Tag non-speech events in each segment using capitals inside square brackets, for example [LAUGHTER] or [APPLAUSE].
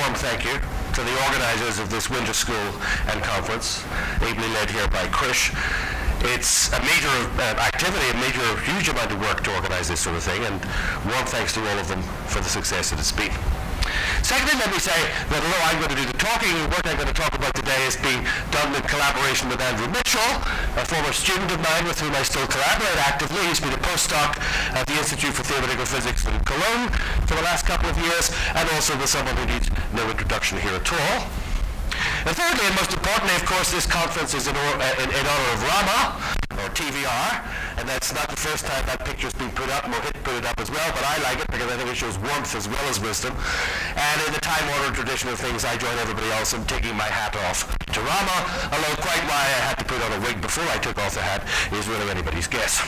warm thank you to the organisers of this winter school and conference, ably led here by Krish. It's a major uh, activity, a major, huge amount of work to organise this sort of thing, and warm thanks to all of them for the success that it's been. Secondly, let me say that although I'm going to do the talking, the work I'm going to talk about today is being done in collaboration with Andrew Mitchell, a former student of mine with whom I still collaborate actively. He's been a postdoc at the Institute for Theoretical Physics in Cologne for the last couple of years, and also with someone who needs no introduction here at all. And thirdly, and most importantly, of course, this conference is in, or, uh, in, in honor of Rama, or TVR, and that's not the first time that picture's been put up. Mohit put it up as well, but I like it because I think it shows warmth as well as wisdom. And in the time-honored tradition of things, I join everybody else in taking my hat off to Rama, although quite why I had to put on a wig before I took off the hat is really anybody's guess.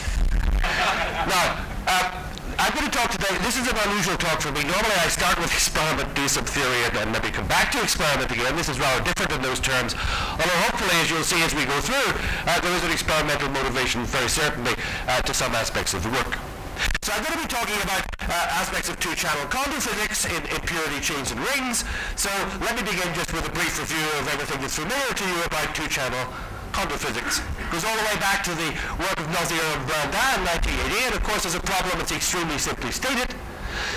now, uh, I'm going to talk today, this is an unusual talk for me. Normally I start with experiment, do some theory, and then maybe come back to experiment again. This is rather different in those terms. Although hopefully, as you'll see as we go through, uh, there is an experimental motivation, very certainly, uh, to some aspects of the work. So I'm going to be talking about uh, aspects of two-channel Kondo physics in purity chains and rings. So let me begin just with a brief review of everything that's familiar to you about two-channel physics. Goes all the way back to the work of Nozières and Blandin in 1988. And of course, there's a problem that's extremely simply stated,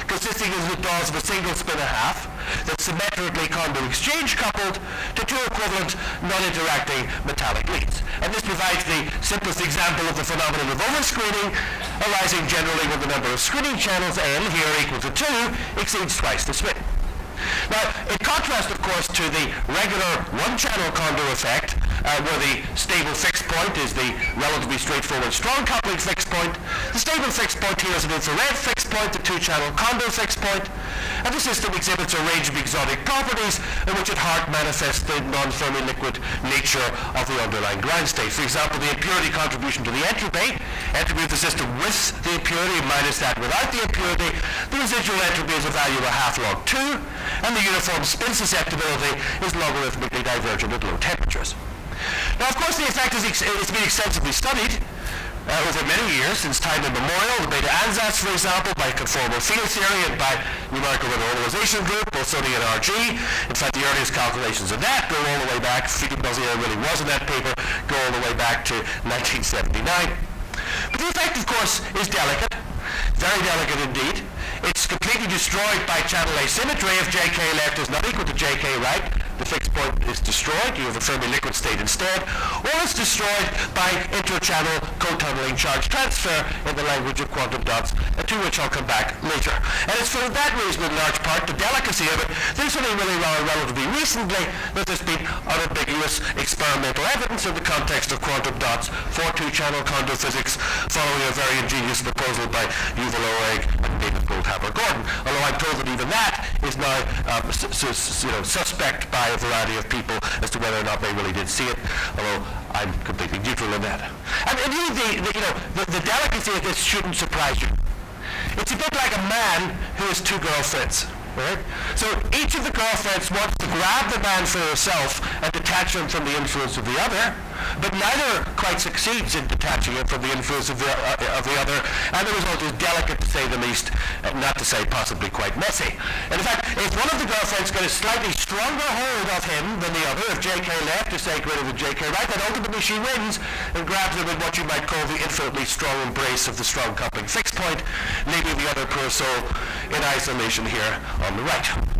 consisting of the dots of a single spin a half that's symmetrically Kondo exchange coupled to two equivalent non-interacting metallic leads. And this provides the simplest example of the phenomenon of overscreening, arising generally when the number of screening channels n, here equal to 2, exceeds twice the spin. Now, in contrast, of course, to the regular one-channel Kondo effect, uh, where the stable fixed point is the relatively straightforward strong coupling fixed point. The stable fixed point here is an infrared fixed point, the two-channel Kondo fixed point, and the system exhibits a range of exotic properties in which at heart manifests the non-Fermi liquid nature of the underlying ground state. For example, the impurity contribution to the entropy, entropy of the system with the impurity minus that without the impurity, the residual entropy is a value of a half log 2, and the uniform spin susceptibility is logarithmically divergent at low temperatures. Now, of course, the effect has it's been extensively studied uh, over many years, since time immemorial. The Bethe ansatz, for example, by conformal field theory and by numerical renormalization group, both Sony and RG. In fact, the earliest calculations of that go all the way back, Philippe Nozières really was in that paper, go all the way back to 1979. But the effect, of course, is delicate, very delicate indeed. It's completely destroyed by channel asymmetry if JK left is not equal to JK right the fixed point is destroyed, you have a Fermi liquid state instead, or it's destroyed by interchannel co-tunneling charge transfer in the language of quantum dots, to which I'll come back later. And it's for that reason, in large part, the delicacy of it, there's only really relatively recently that there's been unambiguous experimental evidence in the context of quantum dots for two-channel Kondo physics, following a very ingenious proposal by Yuval Oreg and David Goldhaber-Gordon. Although I'm told that even that is now um, you know, suspect by a variety of people as to whether or not they really did see it, although I'm completely neutral in that. And, and the, the, you know, the, the delicacy of this shouldn't surprise you. It's a bit like a man who has two girlfriends. Right? So each of the girlfriends wants to grab the man for herself and detach him from the influence of the other, but neither quite succeeds in detaching him from the influence of the, uh, of the other, and the result is delicate to say the least, uh, not to say possibly quite messy. And in fact, if one of the girlfriends got a slightly stronger hold of him than the other, if JK left to say greater than JK right, then ultimately she wins and grabs him in what you might call the infinitely strong embrace of the strong coupling fixed point, leaving the other poor soul in isolation here on the right.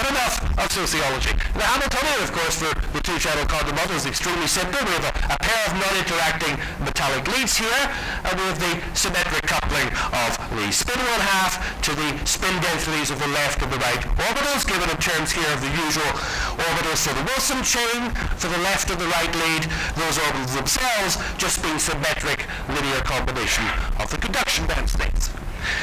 But enough of sociology. The Hamiltonian, of course, for the two-channel Kondo model is extremely simple. We have a, a pair of non-interacting metallic leads here, and we have the symmetric coupling of the spin one half to the spin densities of the left and the right orbitals, given in terms here of the usual orbitals for the Wilson chain, for the left and the right lead, those orbitals themselves just being symmetric linear combination of the conduction band states.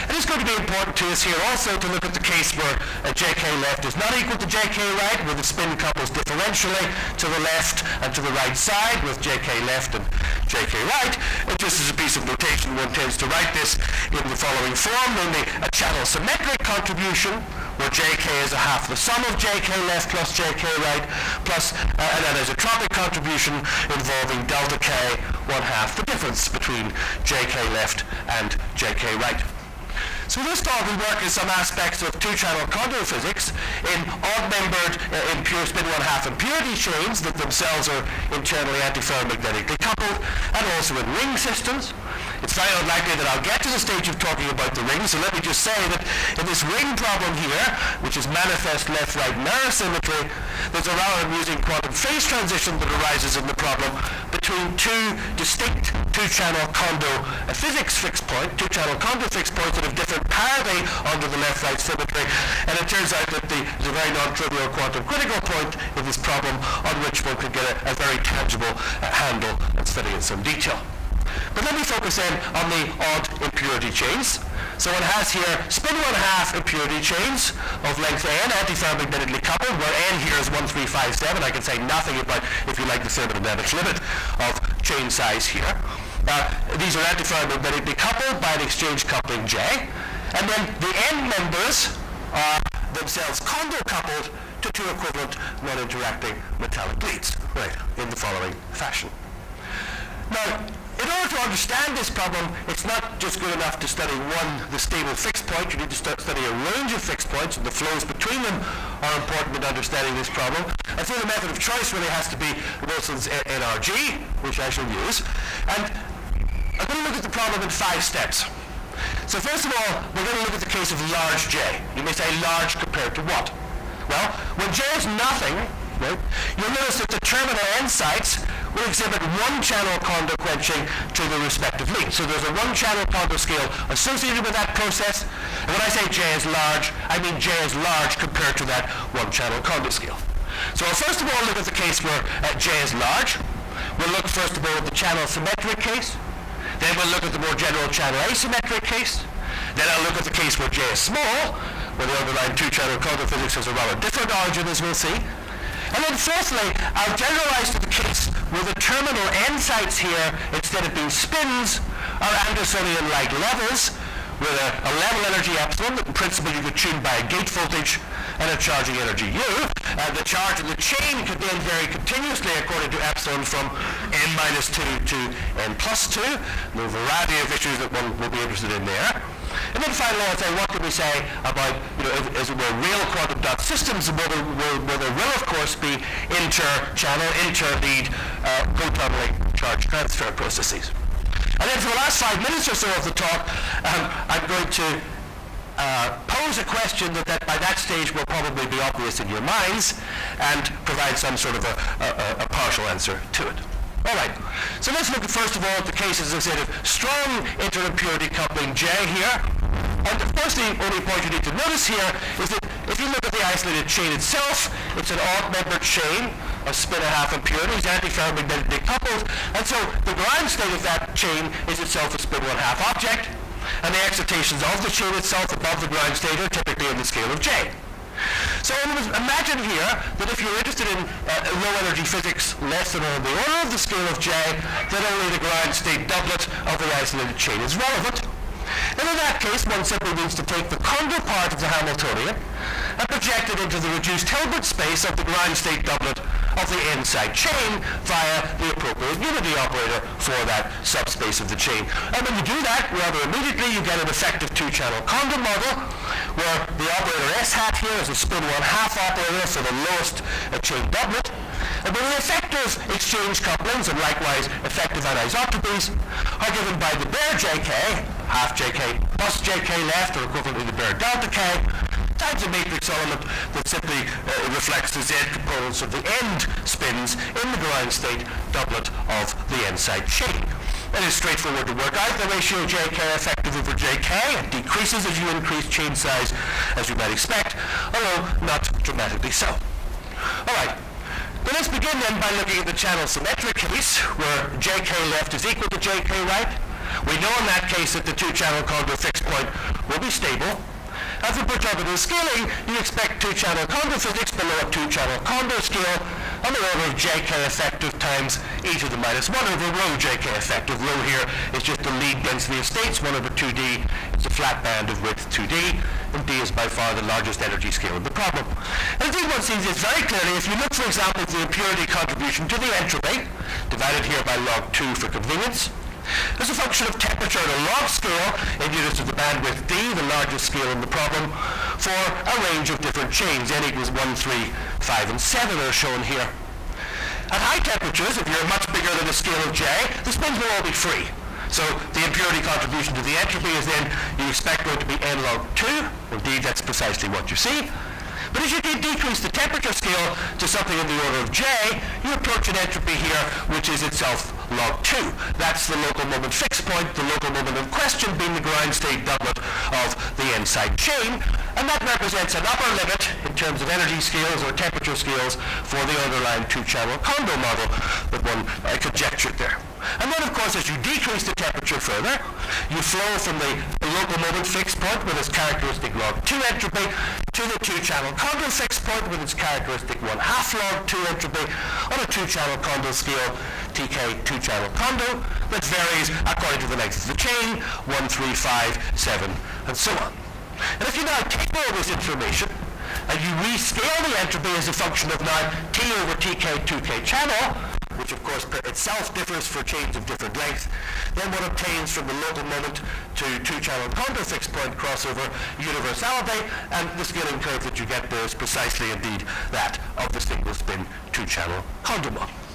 And it's going to be important to us here also to look at the case where a JK left is not equal to JK right, where the spin couples differentially to the left and to the right side with JK left and JK right. And just as a piece of notation, one tends to write this in the following form, namely a channel symmetric contribution where JK is a half the sum of JK left plus JK right, plus, uh, and then there's a tropic contribution involving delta K, one half the difference between JK left and JK right. So this talk will work in some aspects of two-channel Kondo physics in odd-membered uh, impure spin one-half impurity chains that themselves are internally antiferromagnetically coupled, and also in ring systems. It's very unlikely that I'll get to the stage of talking about the ring, so let me just say that in this ring problem here, which is manifest left-right mirror symmetry, there's a rather amusing quantum phase transition that arises in the problem between two distinct two-channel Kondo physics fixed point, two-channel Kondo fixed points that have different parity under the left-right symmetry, and it turns out that the, a very non-trivial quantum critical point in this problem on which one could get a, a very tangible uh, handle and study in some detail. But let me focus in on the odd impurity chains. So one has here spin one half impurity chains of length n, antiferromagnetically coupled, where n here is 1357. I can say nothing about, if you like, the thermodynamic limit of chain size here. Uh, these are antiferromagnetically coupled by an exchange coupling J. And then the n members are themselves Kondo coupled to two equivalent non-interacting metallic leads, right, in the following fashion. Now, in order to understand this problem, it's not just good enough to study one, the stable fixed point. You need to st study a range of fixed points, and the flows between them are important in understanding this problem. I think the method of choice really has to be Wilson's NRG, which I shall use. And I'm going to look at the problem in five steps. So first of all, we're going to look at the case of large j. You may say large compared to what? Well, when j is nothing, right, you'll notice that the terminal end sites will exhibit one channel Kondo quenching to the respective lead. So there's a one channel Kondo scale associated with that process. And when I say J is large, I mean J is large compared to that one channel Kondo scale. So I'll first of all look at the case where uh, J is large. We'll look first of all at the channel symmetric case. Then we'll look at the more general channel asymmetric case. Then I'll look at the case where J is small, where the underlying two-channel Kondo physics has a rather different origin, as we'll see. And then fourthly, I've generalized to the case where the terminal end sites here, instead of being spins, are Andersonian-like levels with a, a, level energy epsilon that in principle you could tune by a gate voltage and a charging energy U. Uh, the charge in the chain could then vary continuously according to epsilon from n minus 2 to n plus 2. There are a variety of issues that one will be interested in there. And then finally, I'll say, what can we say about, you know, as it were, real quantum dot systems, where there will, there will of course, be inter-channel, inter-lead, uh, co-tunneling charge transfer processes. And then for the last five minutes or so of the talk, um, I'm going to uh, pose a question that, that, by that stage will probably be obvious in your minds and provide some sort of a, a, a partial answer to it. All right, so let's look first of all at the cases, as I said, of strong interimpurity coupling J here. And the first thing, only point you need to notice here is that if you look at the isolated chain itself, it's an odd-membered chain of spin a half impurities, antiferromagnetically coupled, and so the ground state of that chain is itself a spin one half object, and the excitations of the chain itself above the ground state are typically in the scale of J. So imagine here that if you're interested in uh, low energy physics less than on the order of the scale of J, that only the ground state doublet of the isolated chain is relevant. And in that case, one simply needs to take the Kondo part of the Hamiltonian and project it into the reduced Hilbert space of the ground state doublet of the n-side chain via the appropriate unity operator for that subspace of the chain. And when you do that, rather immediately you get an effective two-channel Kondo model where the operator S hat here is a spin one-half operator for the lowest uh, chain doublet. And when the effective exchange couplings and likewise effective anisotropies are given by the bare JK, half JK plus JK left or equivalent to the bare delta K, times a matrix element that simply uh, reflects the z components of the end spins in the ground state doublet of the n-side chain. It is straightforward to work out. The ratio jk effective over jk decreases as you increase chain size, as you might expect, although not dramatically so. All right. But let's begin then by looking at the channel symmetric case, where jk left is equal to jk right. We know in that case that the two-channel Kondo fixed point will be stable, as together the scaling, you expect two-channel Kondo physics below a two-channel Kondo scale on the order of jk effective times e to the minus 1 over rho jk effective. Rho here is just the lead density of states, 1 over 2d. It's a flat band of width 2d, and d is by far the largest energy scale of the problem. And indeed one sees this very clearly if you look, for example, at the impurity contribution to the entropy, divided here by log 2 for convenience, As a function of temperature on a log scale in units of the bandwidth d, the largest scale in the problem, for a range of different chains. n equals 1, 3, 5, and 7 are shown here. At high temperatures, if you're much bigger than the scale of J, the spins will all be free. So the impurity contribution to the entropy is then, you expect going to be n log 2. Indeed, that's precisely what you see. But as you decrease the temperature scale to something in the order of J, you approach an entropy here which is itself log 2. That's the local moment fixed point, the local moment in question being the ground state doublet of the n-side chain, and that represents an upper limit in terms of energy scales or temperature scales for the underlying two-channel Kondo model that one uh, conjectured there. And then, of course, as you decrease the temperature further, you flow from the local moment fixed point with its characteristic log 2 entropy to the two-channel Kondo fixed point with its characteristic 1 half log 2 entropy on a two-channel Kondo scale, TK two-channel Kondo, that varies according to the length of the chain, 1, 3, 5, 7, and so on. And if you now take all this information and you rescale the entropy as a function of now T over TK 2K channel, which of course itself differs for chains of different length, then one obtains from the local moment to two-channel Kondo fixed point crossover universality, and the scaling curve that you get there is precisely indeed that of the single spin two-channel Kondo model.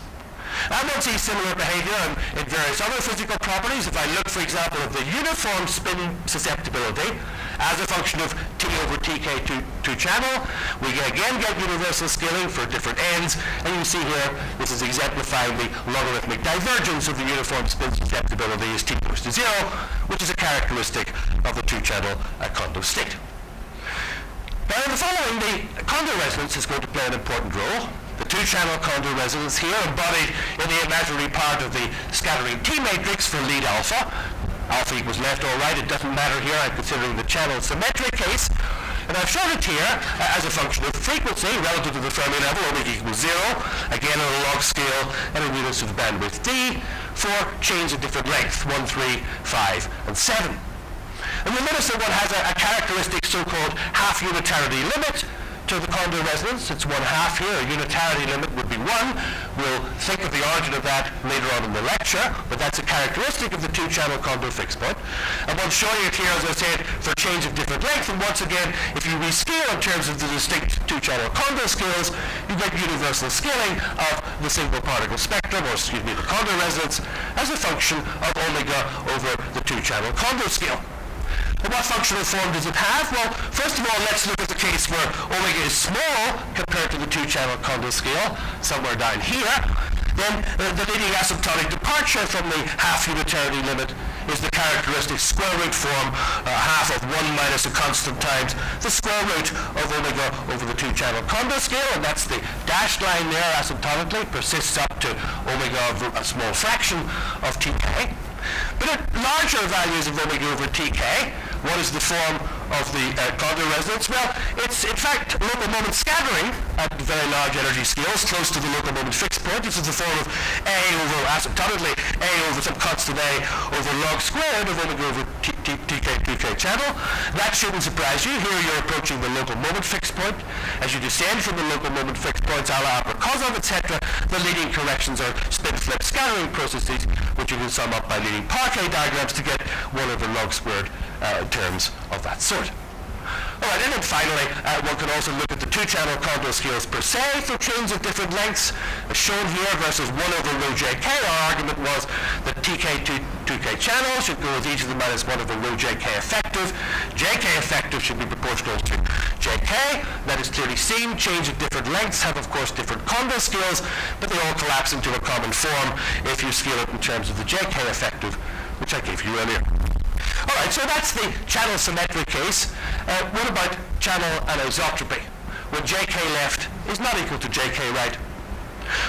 And one see similar behavior in, in, various other physical properties. If I look, for example, at the uniform spin susceptibility as a function of T over TK to, to channel, we again get universal scaling for different ends. And you see here, this is exemplifying the logarithmic divergence of the uniform spin susceptibility as T goes to zero, which is a characteristic of the two-channel uh, Kondo state. Now in the following, the Kondo resonance is going to play an important role. Two-channel Kondo resonance here embodied in the imaginary part of the scattering T matrix for lead alpha. Alpha equals left or right, it doesn't matter here, I'm considering the channel symmetric case. And I've shown it here uh, as a function of frequency relative to the Fermi level, omega equals zero, again on a log scale and in units of bandwidth d, for chains of different length, 1, 3, 5, and 7. And you'll notice that one has a, a characteristic so-called half unitarity limit, to the Kondo resonance. It's one half here. A unitarity limit would be one. We'll think of the origin of that later on in the lecture, but that's a characteristic of the two-channel Kondo fixed point. And I'm showing it here, as I said, for chains of different length. And once again, if you rescale in terms of the distinct two-channel Kondo scales, you get universal scaling of the single particle spectrum, or excuse me, the Kondo resonance, as a function of omega over the two-channel Kondo scale. What functional form does it have? Well, first of all, let's look at the case where omega is small compared to the two-channel Kondo scale, somewhere down here. Then uh, the leading asymptotic departure from the half unitarity limit is the characteristic square root form, uh, half of 1 minus a constant times the square root of omega over the two-channel Kondo scale, and that's the dashed line there asymptotically, persists up to omega of a small fraction of tk. But at larger values of omega over tk, what is the form of the uh, Kondo resonance? Well, it's in fact local moment scattering at very large energy scales, close to the local moment fixed point. This is the form of A over asymptotically A over some constant A over log squared of omega over t, t, tk tk channel. That shouldn't surprise you. Here you're approaching the local moment fixed point. As you descend from the local moment fixed points, a la Abrikosov, etc., the leading corrections are spin flip scattering processes, which you can sum up by leading Parquet diagrams to get 1 over log squared terms of that sort. All right, and then finally, uh, one can also look at the two-channel Kondo scales per se for chains of different lengths, as shown here versus 1 over rho jk. Our argument was that tk to 2k channel should go with e to the minus 1 over rho jk effective. jk effective should be proportional to jk. That is clearly seen. Chains of different lengths have, of course, different Kondo scales, but they all collapse into a common form if you scale it in terms of the jk effective, which I gave you earlier. All right, so that's the channel symmetric case. Uh, what about channel anisotropy? When jk left is not equal to jk right.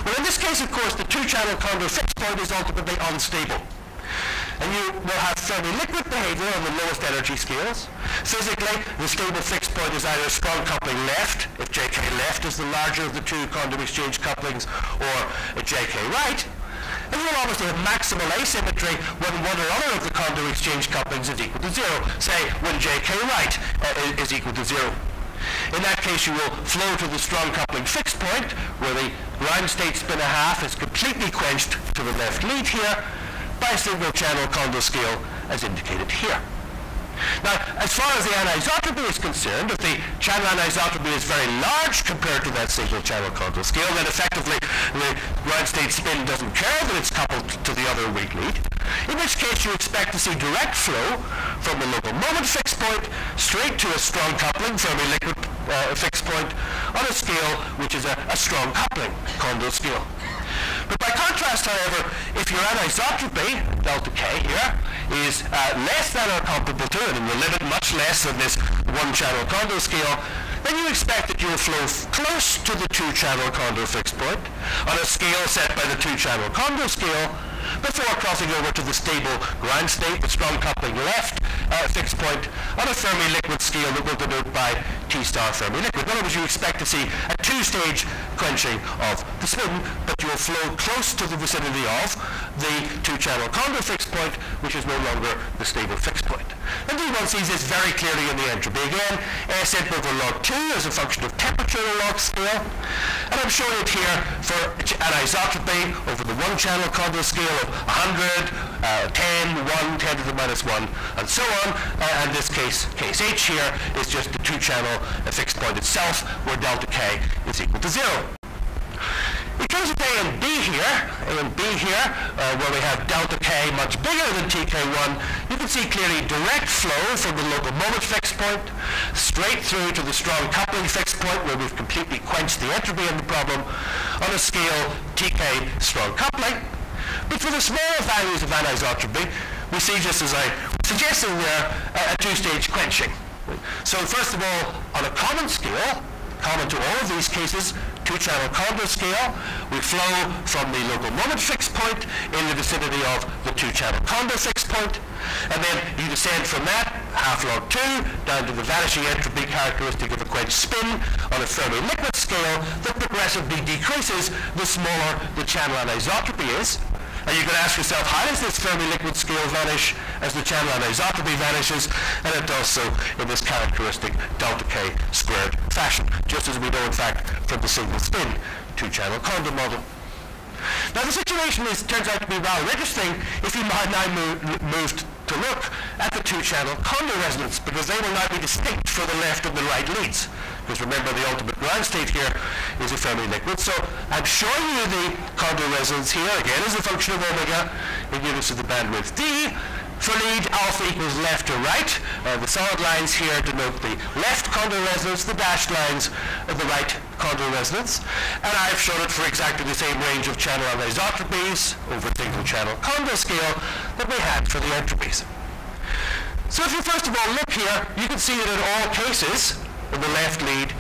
Well, in this case, of course, the two-channel Kondo fixed point is ultimately unstable. And you will have Fermi-liquid behavior on the lowest energy scales. Physically, the stable fixed point is either strong coupling left, if jk left is the larger of the two Kondo exchange couplings, or jk right, and you will obviously have maximal asymmetry when one or other of the Kondo exchange couplings is equal to zero. Say when jk right uh, is equal to zero. In that case, you will flow to the strong coupling fixed point, where the ground state spin a half is completely quenched to the left lead here, by a single channel Kondo scale as indicated here. Now, as far as the anisotropy is concerned, if the channel anisotropy is very large compared to that single channel Kondo scale, then effectively the ground state spin doesn't care that it's coupled to the other weak lead, in which case you expect to see direct flow from the local moment fixed point straight to a strong coupling Fermi liquid uh, fixed point on a scale which is a, a strong coupling Kondo scale. But by contrast, however, if your anisotropy, delta K here, is uh, less than or comparable to it, and the limit much less than this one-channel Kondo scale, then you expect that you'll flow close to the two-channel Kondo fixed point on a scale set by the two-channel Kondo scale before crossing over to the stable ground state with strong coupling left uh, fixed point on a Fermi liquid scale that will denote by T star Fermi liquid. In other words, you expect to see a two-stage quenching of the spin, but you will flow close to the vicinity of the two-channel Kondo fixed point, which is no longer the stable fixed point. And D1 sees this very clearly in the entropy. Again, S input over log 2 as a function of temperature on log scale. And I'm showing it here for anisotropy over the one-channel Kondo scale of 100, uh, 10, 1, 10 to the minus 1, and so on. Uh, and this case, case H here, is just the two-channel fixed point itself, where delta K is equal to 0. Terms of A and B here, A and B here, uh, where we have delta K much bigger than TK1, you can see clearly direct flow from the local moment fixed point straight through to the strong coupling fixed point where we've completely quenched the entropy in the problem on a scale TK strong coupling. But for the smaller values of anisotropy, we see just as I suggested there, a, a two-stage quenching. So first of all, on a common scale, common to all of these cases, two-channel Kondo scale. We flow from the local moment fixed point in the vicinity of the two-channel Kondo fixed point, and then you descend from that half log 2 down to the vanishing entropy characteristic of a quenched spin on a Fermi liquid scale that progressively decreases the smaller the channel anisotropy is. And you can ask yourself, how does this Fermi liquid scale vanish as the channel anisotropy vanishes? And it does so in this characteristic delta K squared fashion, just as we know, in fact, from the single spin two-channel Kondo model. Now the situation is, turns out to be rather interesting if you might now move, moved to look at the two-channel Kondo resonance because they will now be distinct for the left and the right leads. Because remember the ultimate ground state here is a Fermi liquid. So I'm showing you the Kondo resonance here again as a function of omega in units of the bandwidth d. For lead, alpha equals left to right. Uh, the solid lines here denote the left Kondo resonance, the dashed lines of the right Kondo resonance. And I've shown it for exactly the same range of channel anisotropies over single channel Kondo scale that we had for the entropies. So if you first of all look here, you can see that in all cases, in the left lead,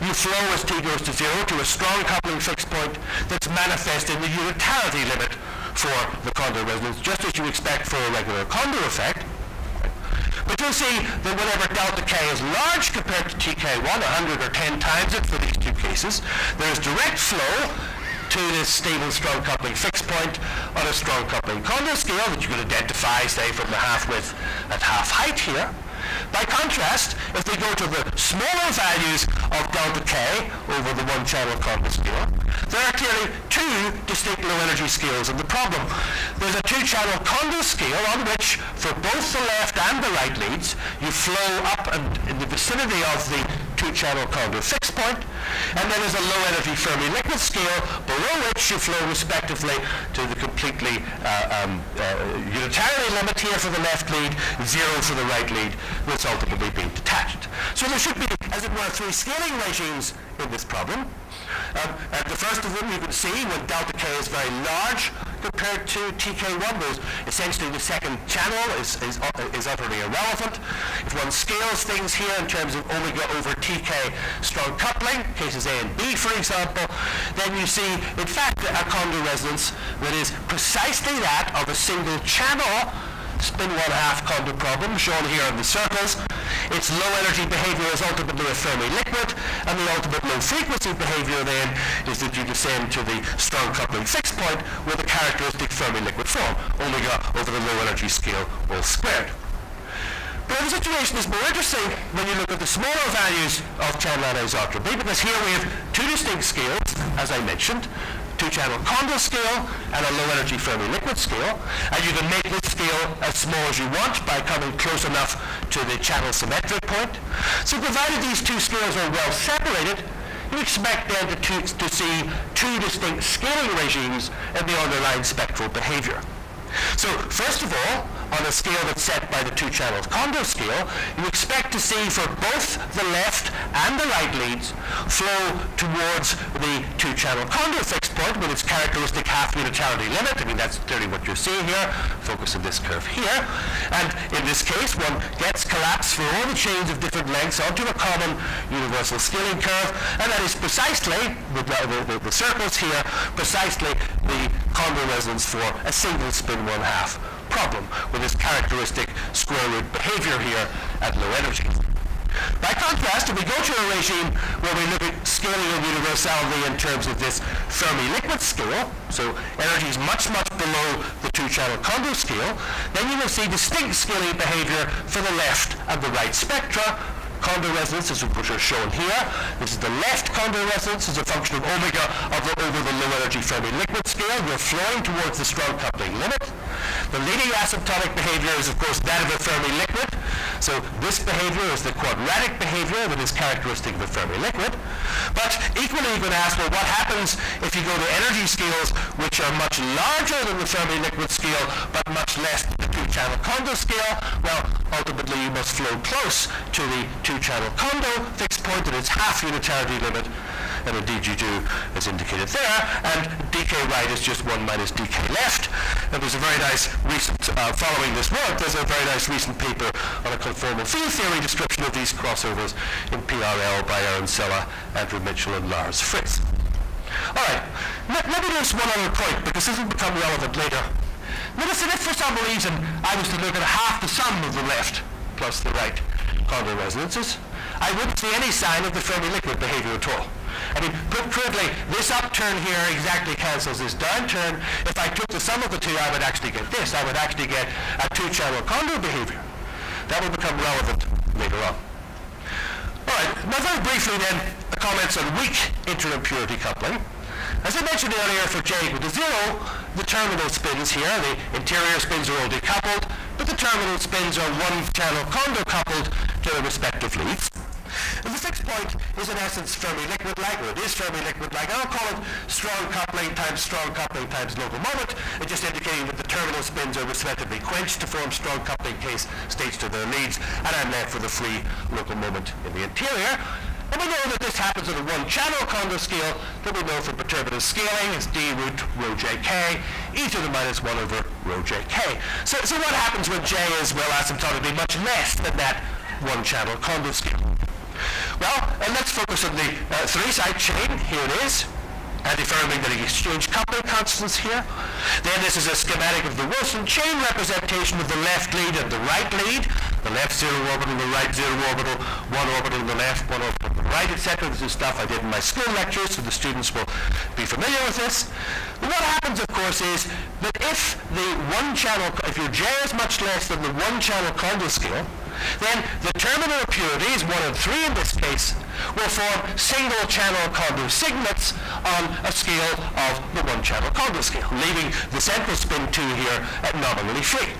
you flow as t goes to zero to a strong coupling fixed point that's manifest in the unitarity limit for the Kondo resonance, just as you expect for a regular Kondo effect. But you'll see that whenever delta K is large compared to TK1, 100 or 10 times it for these two cases, there's direct flow to this stable strong coupling fixed point on a strong coupling Kondo scale that you can identify, say, from the half width at half height here. By contrast, if we go to the smaller values of delta K over the one-channel Kondo scale, there are clearly two distinct low energy scales in the problem. There's a two-channel Kondo scale on which, for both the left and the right leads, you flow up and in the vicinity of the two-channel Kondo fixed point, and then there's a low energy Fermi liquid scale below which you flow respectively to the completely uh, um, uh, unitarity limit here for the left lead, zero for the right lead, that's ultimately being detached. So there should be, as it were, three scaling regimes in this problem. Um, and the first of them you can see when delta K is very large compared to TK1, where essentially the second channel is, is, is utterly irrelevant. If one scales things here in terms of omega over TK strong coupling, cases A and B for example, then you see in fact a Kondo resonance that is precisely that of a single channel spin one half Kondo problem shown here in the circles. Its low energy behavior is ultimately a Fermi liquid, and the ultimate low frequency behavior then is that you descend to the strong coupling fixed point with a characteristic Fermi liquid form, omega over the low energy scale all squared. But the situation is more interesting when you look at the smaller values of channel anisotropy, because here we have two distinct scales, as I mentioned, two-channel Kondo scale and a low-energy Fermi liquid scale. And you can make this scale as small as you want by coming close enough to the channel symmetric point. So provided these two scales are well separated, you expect then to, to see two distinct scaling regimes in the underlying spectral behavior. So first of all, on a scale that's set by the two-channel Kondo scale, you expect to see for both the left and the right leads flow towards the two-channel Kondo fixed point with its characteristic half unitarity limit. I mean, that's clearly what you're seeing here. Focus of this curve here. And in this case, one gets collapse for all the chains of different lengths onto a common universal scaling curve. And that is precisely, with the, the, the circles here, precisely the Kondo resonance for a single spin one half problem with this characteristic square root behavior here at low energy. By contrast, if we go to a regime where we look at scaling of universality in terms of this Fermi liquid scale, so energy is much, much below the two-channel Kondo scale, then you will see distinct scaling behavior for the left and the right spectra, Kondo resonance, which are shown here. This is the left Kondo resonance as a function of omega over the low energy Fermi liquid scale. We're flowing towards the strong coupling limit. The leading asymptotic behavior is, of course, that of a Fermi liquid. So this behavior is the quadratic behavior that is characteristic of a Fermi liquid. But equally, you can ask, well, what happens if you go to energy scales which are much larger than the Fermi liquid scale, but much less than the two-channel Kondo scale? Well, ultimately, you must flow close to the two-channel Kondo fixed point at its half unitarity limit and indeed you do as indicated there, and dk right is just 1 minus dk left. And there's a very nice recent, uh, following this work, there's a very nice recent paper on a conformal field theory description of these crossovers in PRL by Eran Sela, Andrew Mitchell, and Lars Fritz. All right, let, let me just one other point, because this will become relevant later. Notice that if for some reason I was to look at half the sum of the left plus the right Kondo resonances, I wouldn't see any sign of the Fermi liquid behavior at all. I mean, put crudely, this upturn here exactly cancels this downturn. If I took the sum of the two, I would actually get this. I would actually get a two-channel Kondo behavior. That will become relevant later on. All right, now very briefly then, comments on weak interimpurity coupling. As I mentioned earlier, for J equal to zero, the terminal spins here, the interior spins are all decoupled, but the terminal spins are one-channel Kondo coupled to the respective leads. And the fixed point is in essence Fermi liquid-like, or it is Fermi liquid-like. I'll call it strong coupling times strong coupling times local moment, it's just indicating that the terminal spins are respectively quenched to form strong coupling case states to their leads, and I'm left with a free local moment in the interior. And we know that this happens at a one-channel Kondo scale that we know from perturbative scaling is d root rho jk e to the minus 1 over rho jk. So, so what happens when j is, well, asymptotically much less than that one-channel Kondo scale? Well, and let's focus on the uh, three-side chain. Here it is. Anti-ferromagnetic exchange coupling constants here. Then this is a schematic of the Wilson chain representation of the left lead and the right lead. The left zero orbital, the right zero orbital, one orbital on the left, one orbital on the right, etc. This is stuff I did in my school lectures, so the students will be familiar with this. But what happens, of course, is that if the one channel, if your J is much less than the one channel Kondo scale, then the terminal impurities, one and three in this case, will form single channel Kondo singlets on a scale of the one channel Kondo scale, leaving the central spin 2 here at nominally free.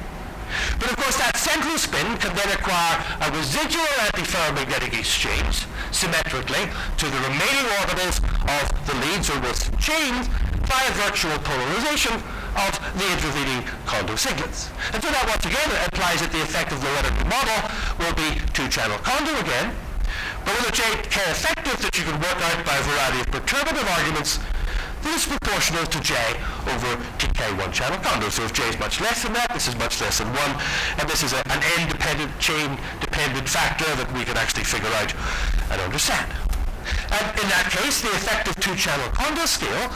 But of course that central spin can then acquire a residual antiferromagnetic exchange symmetrically to the remaining orbitals of the leads or Wilson chains by a virtual polarization of the intervening Kondo singlets. And so that once again implies that the effect of the energy model will be two-channel Kondo again, but with a JK effective that you can work out by a variety of perturbative arguments that is proportional to J over TK one channel Kondo. So if J is much less than that, this is much less than 1, and this is a, an n-dependent, chain-dependent factor that we can actually figure out and understand. And in that case, the effective two-channel Kondo scale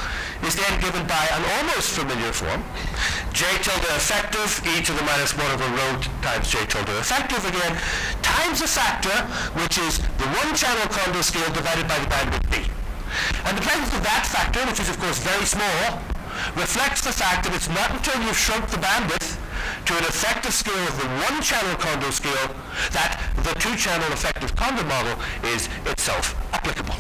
is then given by an almost familiar form. J tilde effective, e to the minus 1 over rho times J tilde effective again, times a factor, which is the one-channel Kondo scale divided by the bandwidth B. And the presence of that factor, which is of course very small, reflects the fact that it's not until you've shrunk the bandwidth to an effective scale of the one-channel Kondo scale that the two-channel effective Kondo model is itself applicable.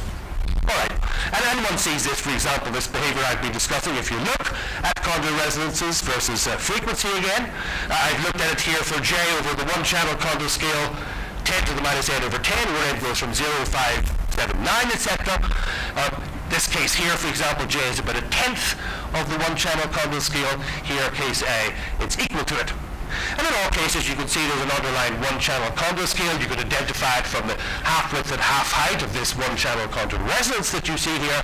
All right. And And one sees this, for example, this behavior I've been discussing. If you look at Kondo resonances versus uh, frequency again, uh, I've looked at it here for J over the one-channel Kondo scale, 10 to the minus n over 10, where n goes from 0 to 5, 7, 9, etc. Uh, this case here, for example, J is about a tenth of the one-channel Kondo scale. Here, case A, it's equal to it. And in all cases, you can see there's an underlying one-channel Kondo scale. You can identify it from the half-width and half-height of this one-channel Kondo resonance that you see here.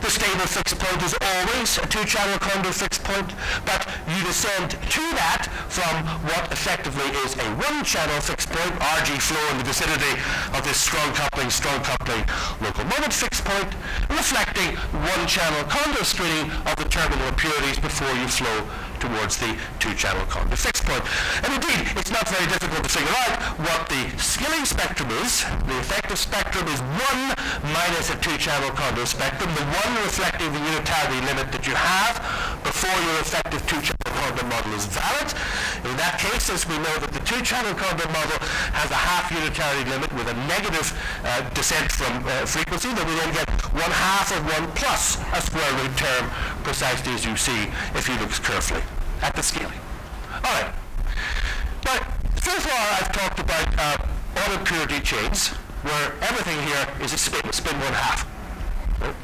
The stable fixed point is always a two-channel Kondo fixed point, but you descend to that from what effectively is a one-channel fixed point, RG flow in the vicinity of this strong coupling, strong coupling local moment fixed point, reflecting one-channel Kondo screening of the terminal impurities before you flow towards the two-channel Kondo fixed point. And indeed, it's not very difficult to figure out what the skilling spectrum is. The effective spectrum is 1 minus a two-channel Kondo spectrum, the one reflecting the unitarity limit that you have before your effective two-channel Kondo model is valid. In that case, since we know that the two-channel Kondo model has a half unitarity limit with a negative uh, descent from uh, frequency, then we then get one half of one plus a square root term precisely as you see if you look carefully at the scaling. All right. But so far I've talked about uh, auto purity chains where everything here is a spin, spin one half. Right?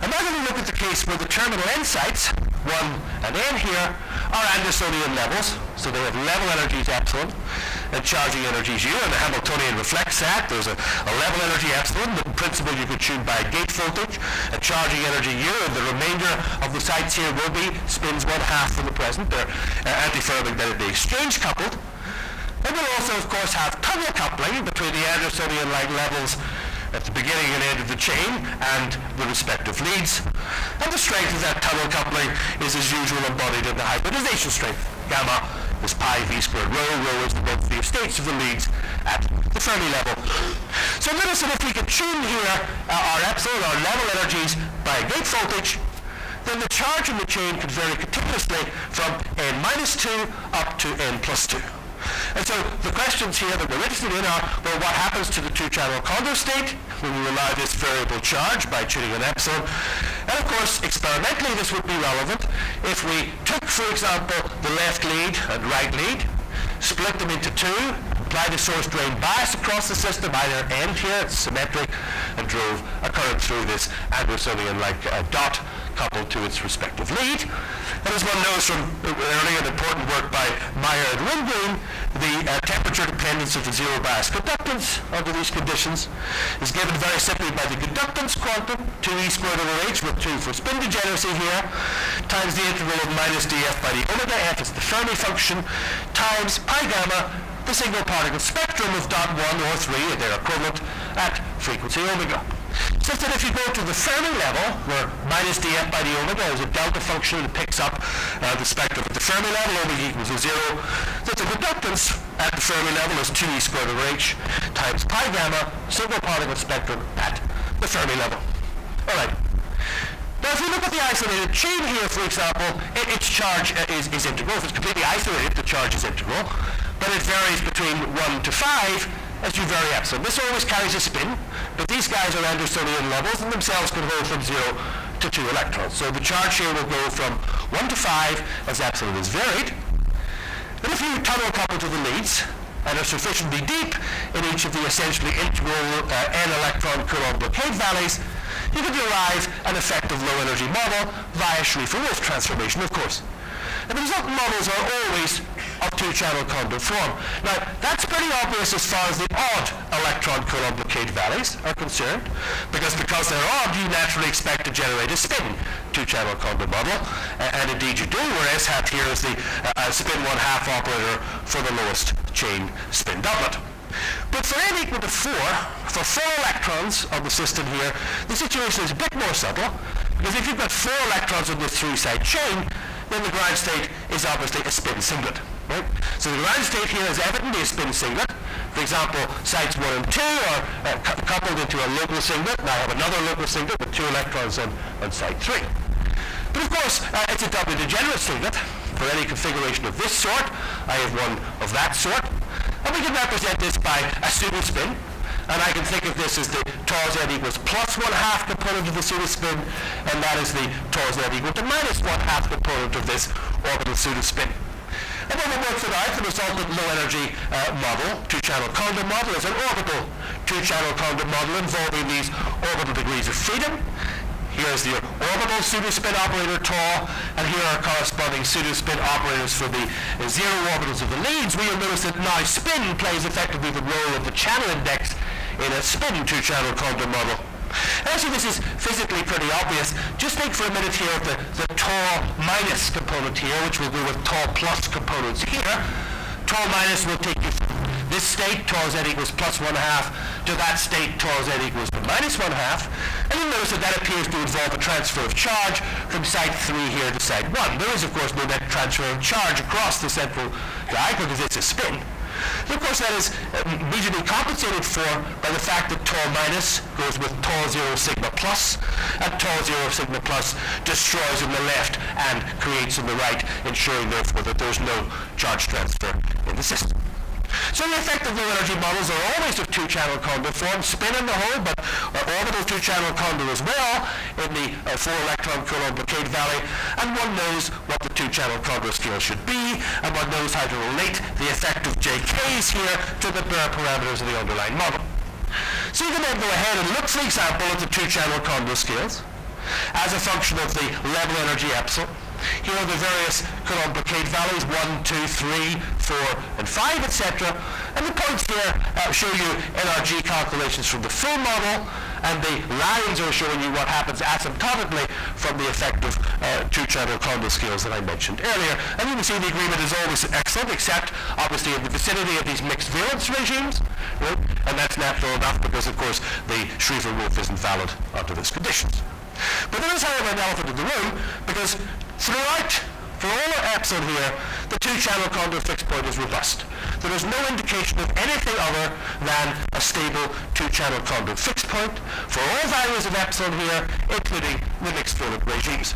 I'm now going to look at the case where the terminal end sites, 1 and n here, are Andersonian levels, so they have level energies epsilon, and charging energies u, and the Hamiltonian reflects that. There's a, a level energy epsilon, the principle you could tune by gate voltage, a charging energy u, and the remainder of the sites here will be spins one half from the present. They're uh, antiferromagnetically exchange coupled. And we'll also, of course, have tunnel coupling between the Andersonian-like levels at the beginning and end of the chain and the respective leads. And the strength of that tunnel coupling is as usual embodied in the hybridization strength. Gamma is pi v squared rho. Rho is the density of states of the leads at the Fermi level. So notice that if we could tune here uh, our epsilon, our level energies by a gate voltage, then the charge in the chain could vary continuously from n minus 2 up to n plus 2. And so the questions here that we're interested in are, well, what happens to the two-channel Kondo state when we allow this variable charge by tuning an epsilon? And of course, experimentally, this would be relevant if we took, for example, the left lead and right lead, split them into two, apply the source drain bias across the system, either end here, it's symmetric, and drove a current through this Andersonian-like uh, dot coupled to its respective lead. And as one knows from earlier important work by Meir and Wingreen, the uh, temperature dependence of the zero bias conductance under these conditions is given very simply by the conductance quantum, 2e squared over h with 2 for spin degeneracy here, times the integral of minus df by the omega f is the Fermi function, times pi gamma the single particle spectrum of dot 1 or 3, their equivalent, at frequency omega. Such that if you go to the Fermi level, where minus df by the omega is a delta function that picks up uh, the spectrum at the Fermi level, omega equals zero, that the conductance at the Fermi level is 2e squared over h times pi gamma, single particle spectrum at the Fermi level. All right. Now, if we look at the isolated chain here, for example, it, its charge is, is integral. If it's completely isolated, the charge is integral. But it varies between 1 to 5 as you vary epsilon. This always carries a spin, but these guys are Andersonian levels and themselves can hold from 0 to 2 electrons. So the charge here will go from 1 to 5 as epsilon is varied. And if you tunnel couple to the leads, and are sufficiently deep in each of the essentially integral uh, n-electron Coulomb blockade valleys, you can derive an effective low-energy model via Schrieffer-Wolff transformation, of course. And the resultant models are always of two-channel Kondo form. Now, that's pretty obvious as far as the odd electron Coulomb blockade valleys are concerned, because because they're odd, you naturally expect to generate a spin two-channel Kondo model, uh, and indeed you do, where S hat here is the uh, spin one-half operator for the lowest chain spin doublet. But for n equal to 4, for four electrons on the system here, the situation is a bit more subtle, because if you've got four electrons on this three-side chain, then the ground state is obviously a spin singlet. Right? So the ground state here is evidently a spin singlet. For example, sites 1 and 2 are uh, coupled into a local singlet, and I have another local singlet with two electrons on, on site 3. But of course, uh, it's a doubly degenerate singlet. For any configuration of this sort, I have one of that sort. And we can represent this by a pseudo spin and I can think of this as the tau z equals plus one half component of the pseudospin, and that is the tau z equal to minus one half component of this orbital pseudospin. And then it works it out, the low energy uh, model, two-channel Kondo model, is an orbital two-channel Kondo model involving these orbital degrees of freedom. Here's the orbital pseudospin operator tau, and here are corresponding pseudospin operators for the zero orbitals of the leads. We'll notice that now spin plays effectively the role of the channel index in a spin two-channel Kondo model. Actually, this is physically pretty obvious. Just think for a minute here of the, the tau minus component here, which will go with tau plus components here. Tau minus will take you from this state, tau z equals plus one half, to that state, tau z equals minus one half. And you'll notice that that appears to involve a transfer of charge from site 3 here to site 1. There is, of course, no net transfer of charge across the central diagonal because it's a spin. Of course, that is immediately uh, compensated for by the fact that tau minus goes with tau 0 sigma plus, and tau 0 sigma plus destroys in the left and creates in the right, ensuring therefore that there's no charge transfer in the system. So the effect of low energy models are always of two-channel Kondo form, spin in the hole, but orbital two-channel Kondo as well in the uh, four-electron Coulomb blockade valley, and one knows what the two-channel Kondo scale should be, and one knows how to relate the effect of JKs here to the bare parameters of the underlying model. So you can then go ahead and look, for example, at the two-channel Kondo scales as a function of the level energy epsilon, here are the various Coulomb blockade values, 1, 2, 3, 4, and 5, etc. And the points here uh, show you NRG calculations from the full model, and the lines are showing you what happens asymptotically from the effect of uh, two-channel Kondo scales that I mentioned earlier. And you can see the agreement is always excellent, except obviously in the vicinity of these mixed valence regimes, right? and that's natural enough because, of course, the Schrieffer-Wolff isn't valid under those conditions. But there is, however, an elephant in the room, because throughout, for all our epsilon here, the two-channel Kondo fixed point is robust. There is no indication of anything other than a stable two-channel Kondo fixed point for all values of epsilon here, including the mixed valent regimes.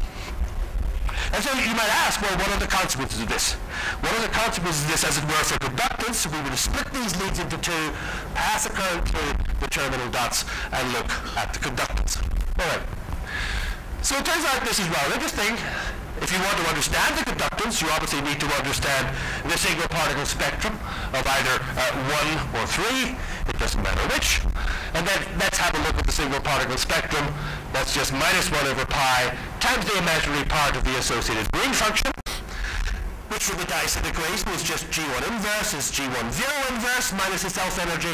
And so you might ask, well, what are the consequences of this? What are the consequences of this, as it were, for conductance? So we would split these leads into two, pass a current through the terminal dots, and look at the conductance. All right. So it turns out this is rather interesting. If you want to understand the conductance, you obviously need to understand the single particle spectrum of either uh, 1 or 3. It doesn't matter which. And then let's have a look at the single particle spectrum. That's just minus 1 over pi times the imaginary part of the associated Green function, which for the Dyson equation is just G1 inverse is G1 zero inverse minus the self-energy,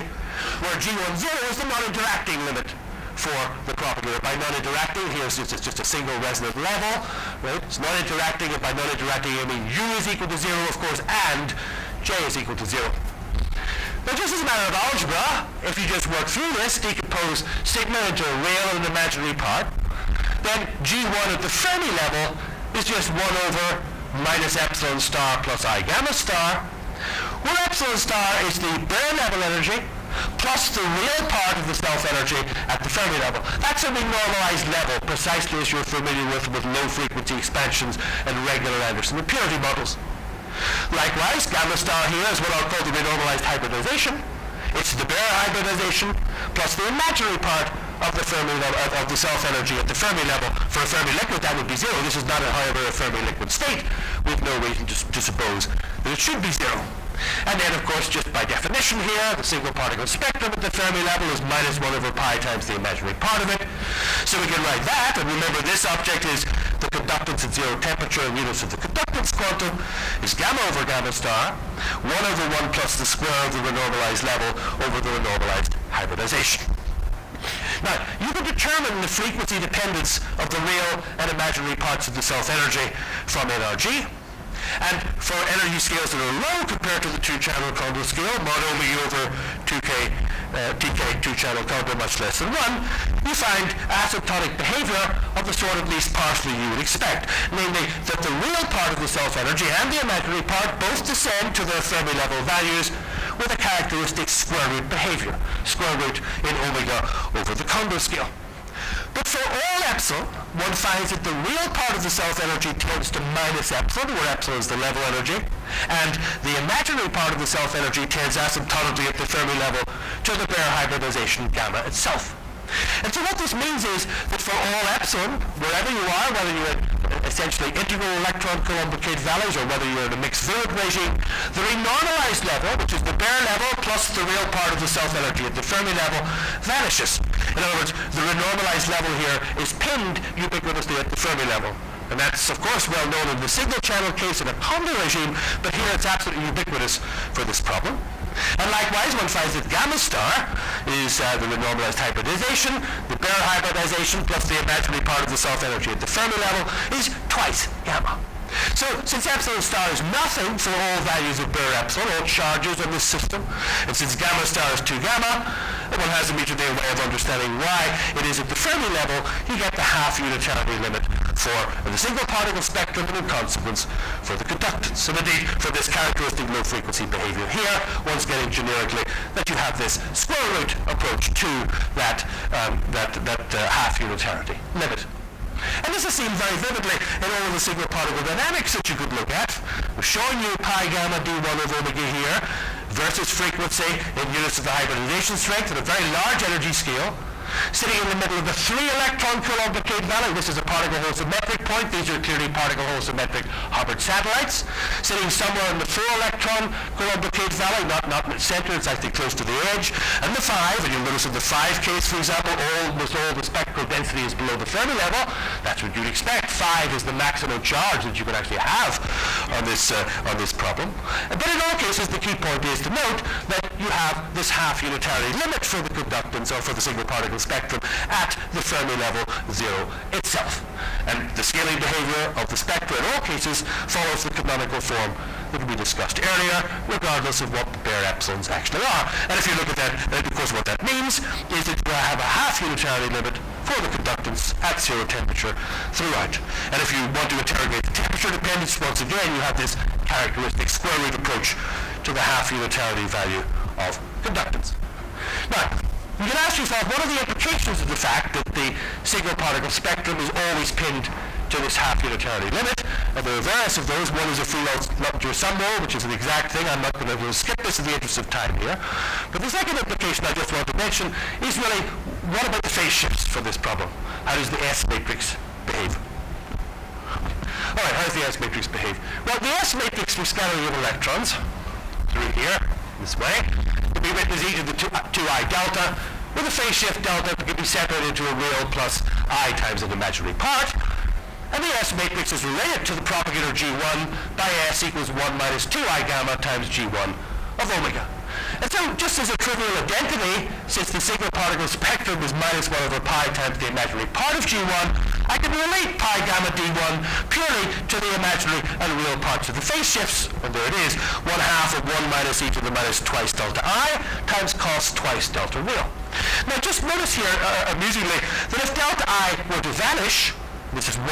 where G1 zero is the non-interacting limit for the property. By non-interacting, here it's just, just a single resonant level, right? It's non-interacting, and by non-interacting I mean u is equal to zero, of course, and j is equal to zero. Now just as a matter of algebra, if you just work through this, decompose sigma into a real and an imaginary part, then G1 at the Fermi level is just 1 over minus epsilon star plus I gamma star, where epsilon star is the bare level energy, plus the real part of the self-energy at the Fermi level. That's a normalized level, precisely as you're familiar with with low-frequency expansions and regular Anderson impurity models. Likewise, gamma star here is what I'll call the renormalized hybridization. It's the bare hybridization plus the imaginary part of the Fermi level, of, of the self-energy at the Fermi level. For a Fermi liquid, that would be zero. This is not, a, however, a Fermi liquid state. We have no reason to, to suppose that it should be zero. And then, of course, just by definition here, the single particle spectrum at the Fermi level is minus 1 over pi times the imaginary part of it. So we can write that, and remember this object is the conductance at zero temperature, and units of the conductance quantum is gamma over gamma star, 1 over 1 plus the square of the renormalized level over the renormalized hybridization. Now, you can determine the frequency dependence of the real and imaginary parts of the self-energy from NRG. And for energy scales that are low compared to the two-channel Kondo scale, mod omega over 2k, uh, tk two-channel Kondo much less than 1, you find asymptotic behavior of the sort at least partially you would expect. Namely, that the real part of the self-energy and the imaginary part both descend to their Fermi level values with a characteristic square root behavior, square root in omega over the condor scale. But for all epsilon, one finds that the real part of the self-energy tends to minus epsilon, where epsilon is the level energy, and the imaginary part of the self-energy tends asymptotically at the Fermi level to the bare hybridization gamma itself. And so what this means is that for all epsilon, wherever you are, whether you're at essentially integral electron Coulomb blockade values or whether you're in a mixed fluid regime, the renormalized level, which is the bare level plus the real part of the self-energy at the Fermi level, vanishes. In other words, the renormalized level here is pinned ubiquitously at the Fermi level. And that's, of course, well known in the single channel case in a Kondo regime, but here it's absolutely ubiquitous for this problem. And likewise, one finds that gamma star is uh, the renormalized hybridization. The bare hybridization plus the imaginary part of the self-energy at the Fermi level is twice gamma. So since epsilon star is nothing for all values of bare epsilon, all charges on this system, and since gamma star is 2 gamma, one has immediately a way of understanding why it is at the Fermi level you get the half unitarity limit for the single particle spectrum and in consequence for the conductance. And indeed, for this characteristic low frequency behavior here, one's getting generically that you have this square root approach to that, um, that, that uh, half unitarity limit. And this is seen very vividly in all of the single particle dynamics that you could look at. We're showing you pi gamma d1 over omega here versus frequency in units of the hybridization strength at a very large energy scale sitting in the middle of the three electron Coulomb blockade valley. This is a particle hole symmetric point. These are clearly particle hole symmetric Hubbard satellites. Sitting somewhere in the four electron Coulomb blockade valley, not, not in the center, it's actually close to the edge. And the five, and you'll notice in the five case, for example, almost all the spectral density is below the Fermi level. That's what you'd expect. Five is the maximum charge that you can actually have on this, uh, on this problem. But in all cases, the key point is to note that you have this half unitary limit for the conductance or for the single particle spectrum at the Fermi level zero itself. And the scaling behavior of the spectra in all cases follows the canonical form that we discussed earlier, regardless of what the bare epsilons actually are. And if you look at that, then of course what that means is that you have a half unitarity limit for the conductance at zero temperature throughout. And if you want to interrogate the temperature dependence, once again you have this characteristic square root approach to the half unitarity value of conductance. Now, you can ask yourself, what are the implications of the fact that the single particle spectrum is always pinned to this half unitarity limit? And there are various of those. One is a free Luttinger sum rule, which is an exact thing. I'm not going to skip this in the interest of time here. But the second implication I just want to mention is really, what about the phase shifts for this problem? How does the S matrix behave? All right, how does the S matrix behave? Well, the S matrix for scattering of electrons, through here, this way, be written as e to the 2, uh, 2i delta with a phase shift delta that can be separated into a real plus i times an imaginary part. And the S matrix is related to the propagator G1 by S equals 1 minus 2i gamma times G1 of omega. And so just as a trivial identity, since the single particle spectrum is minus 1 over pi times the imaginary part of G1, I can relate pi gamma d1 purely to the imaginary and real parts of the phase shifts, and there it is, 1 half of 1 minus e to the minus twice delta i times cos twice delta real. Now just notice here, uh, amusingly, that if delta i were to vanish, this is 1,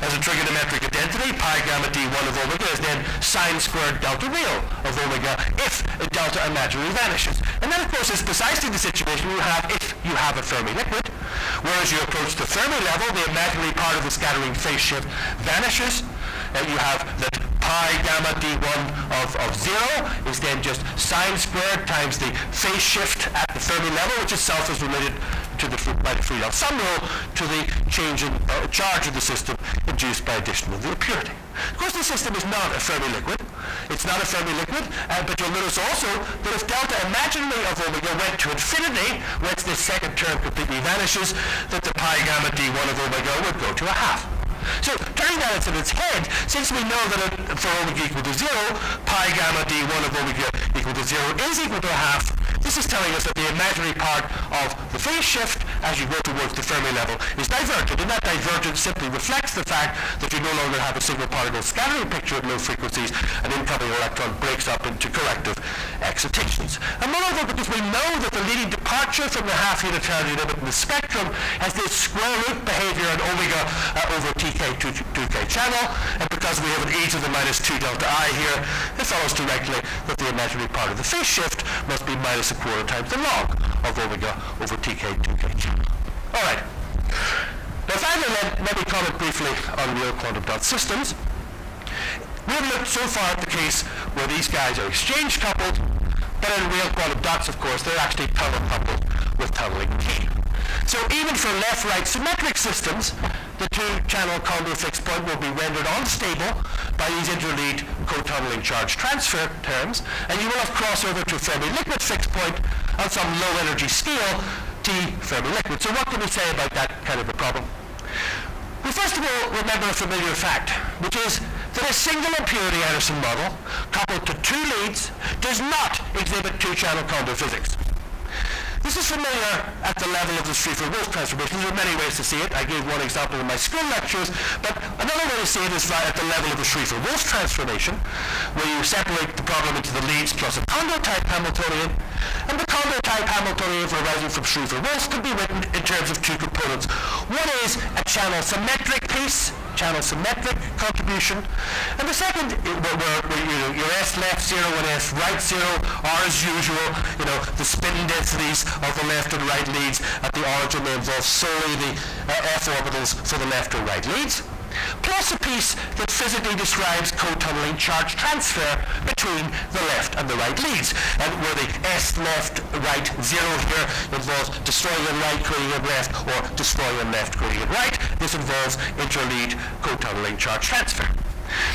as a trigonometric identity, pi gamma d1 of omega is then sine squared delta real of omega if delta imaginary vanishes. And that, of course, is precisely the situation you have if you have a Fermi liquid. Whereas you approach the Fermi level, the imaginary part of the scattering phase shift vanishes, and you have that pi gamma d1 of, of 0 is then just sine squared times the phase shift at the Fermi level, which itself is related to the by the sum rule to the change in uh, charge of the system induced by addition of the impurity. Of course, the system is not a Fermi liquid. It's not a Fermi liquid, uh, but you'll notice also that if delta imaginary of omega went to infinity, once this second term completely vanishes, that the pi gamma d1 of omega would go to a half. So turning that into its head, since we know that it, for omega equal to 0, pi gamma d1 of omega equal to 0 is equal to a half, this is telling us that the imaginary part of the phase shift as you go towards the Fermi level is divergent, and that divergence simply reflects the fact that you no longer have a single particle scattering picture at low frequencies, an incoming electron breaks up into corrective excitations. And moreover, because we know that the leading departure from the half unitarity limit in the spectrum has this square root behavior at omega uh, over tk 2, 2k channel, and because we have an e to the minus 2 delta i here, it follows directly that the imaginary part of the phase shift must be minus quarter times the log of omega over tk 2k channel. All right. then let me comment briefly on real quantum dot systems. We've looked so far at the case where these guys are exchange coupled, but in real quantum dots, of course, they're actually tunnel coupled with tunneling T. So even for left-right symmetric systems, the two-channel Kondo fixed point will be rendered unstable by these interleaved co-tunneling charge transfer terms, and you will have crossover to Fermi liquid fixed point on some low energy scale, T Fermi liquid. So what can we say about that kind of a problem? Well, first of all, remember a familiar fact, which is that a single impurity Anderson model coupled to two leads does not exhibit two-channel Kondo physics. This is familiar at the level of the Schrieffer-Wolff transformation. There are many ways to see it. I gave one example in my school lectures, but another way to see it is at the level of the Schrieffer-Wolff transformation, where you separate the problem into the leads plus a Kondo-type Hamiltonian, and the Kondo-type Hamiltonian arising from Schrieffer-Wolff can be written in terms of two components. One is a channel symmetric piece, channel symmetric contribution. And the second, where, where, you your S left zero and S right zero are as usual, you know, the spin densities of the left and right leads at the origin may involve solely the uh, F orbitals for the left or right leads plus a piece that physically describes co-tunneling charge transfer between the left and the right leads. And where the S left right zero here involves destroying a right creating a left or destroying a left creating a right, this involves interlead co-tunneling charge transfer.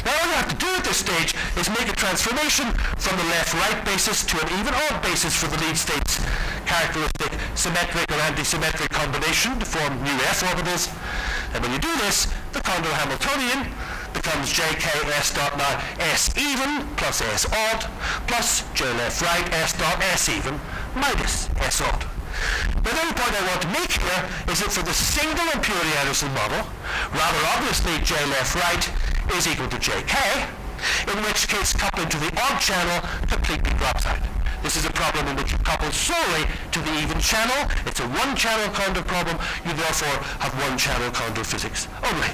Now all you have to do at this stage is make a transformation from the left-right basis to an even-odd basis for the lead states characteristic symmetric or anti-symmetric combination to form new f orbitals. And when you do this, the Kondo Hamiltonian becomes jk s dot now s even plus s odd plus j left right s dot s even minus s odd. Now the only point I want to make here is that for the single impurity Anderson model, rather obviously j left right is equal to jk, in which case coupling to the odd channel completely drops out. This is a problem in which you couple solely to the even channel. It's a one-channel Kondo problem. You therefore have one-channel Kondo physics only.